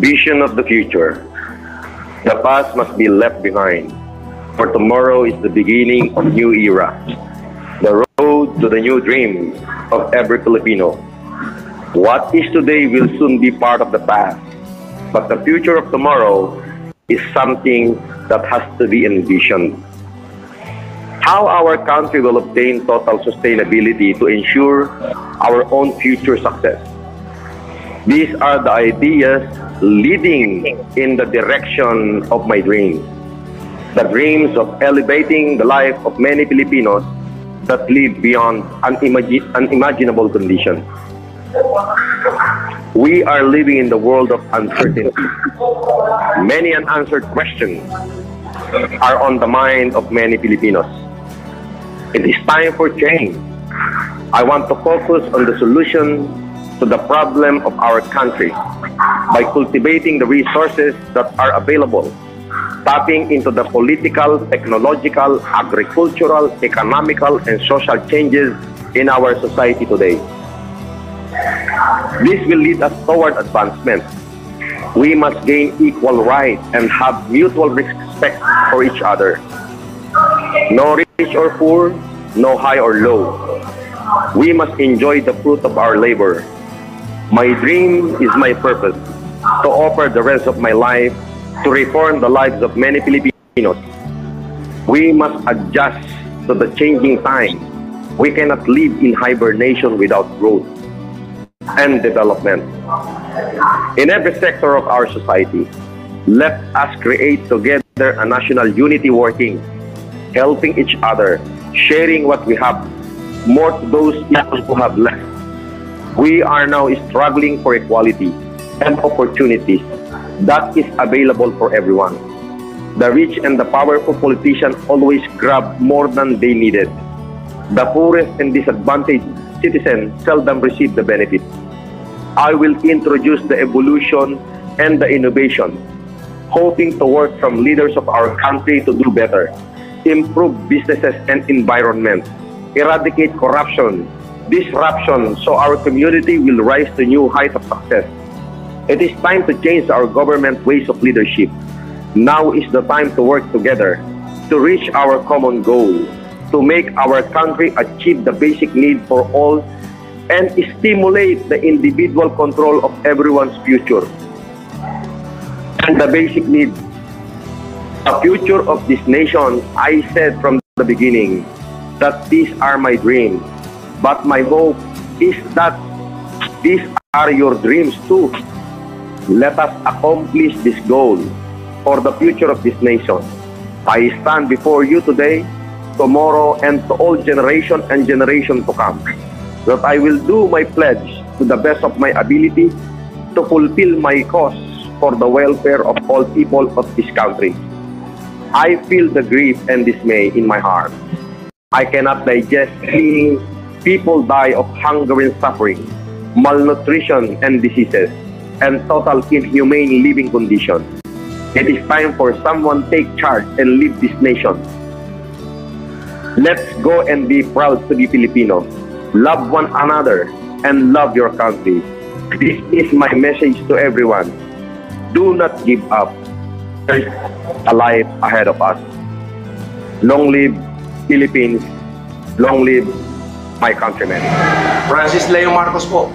Vision of the future. The past must be left behind, for tomorrow is the beginning of new era. The road to the new dreams of every Filipino. What is today will soon be part of the past, but the future of tomorrow is something that has to be envisioned. How our country will obtain total sustainability to ensure our own future success. These are the ideas leading in the direction of my dreams. The dreams of elevating the life of many Filipinos that live beyond unimagi- unimaginable conditions. We are living in the world of uncertainty. Many unanswered questions are on the mind of many Filipinos. It is time for change. I want to focus on the solution to the problem of our country by cultivating the resources that are available, tapping into the political, technological, agricultural, economical, and social changes in our society today. This will lead us toward advancement. We must gain equal rights and have mutual respect for each other. No rich or poor, no high or low. We must enjoy the fruit of our labor. My dream is my purpose to offer the rest of my life to reform the lives of many Filipinos. We must adjust to the changing time. We cannot live in hibernation without growth and development. In every sector of our society, let us create together a national unity working, helping each other, sharing what we have, more to those people who have less. We are now struggling for equality and opportunities that is available for everyone. The rich and the powerful politicians always grab more than they needed. The poorest and disadvantaged citizens seldom receive the benefit. I will introduce the evolution and the innovation, hoping to work from leaders of our country to do better, improve businesses and environment, eradicate corruption, disruption so our community will rise to new heights of success. It is time to change our government ways of leadership. Now is the time to work together to reach our common goal, to make our country achieve the basic need for all and stimulate the individual control of everyone's future. And the basic need, the future of this nation, I said from the beginning that these are my dreams. But my hope is that these are your dreams too. Let us accomplish this goal for the future of this nation. I stand before you today, tomorrow, and to all generation and generation to come. That I will do my pledge to the best of my ability to fulfill my cause for the welfare of all people of this country. I feel the grief and dismay in my heart. I cannot digest seeing people die of hunger and suffering, malnutrition and diseases, and total inhumane living conditions. It is time for someone take charge and lead this nation. Let's go and be proud to be Filipino. Love one another and love your country. This is my message to everyone. Do not give up. There's a life ahead of us. Long live Philippines. Long live my countrymen. Francis Leo Marcos po.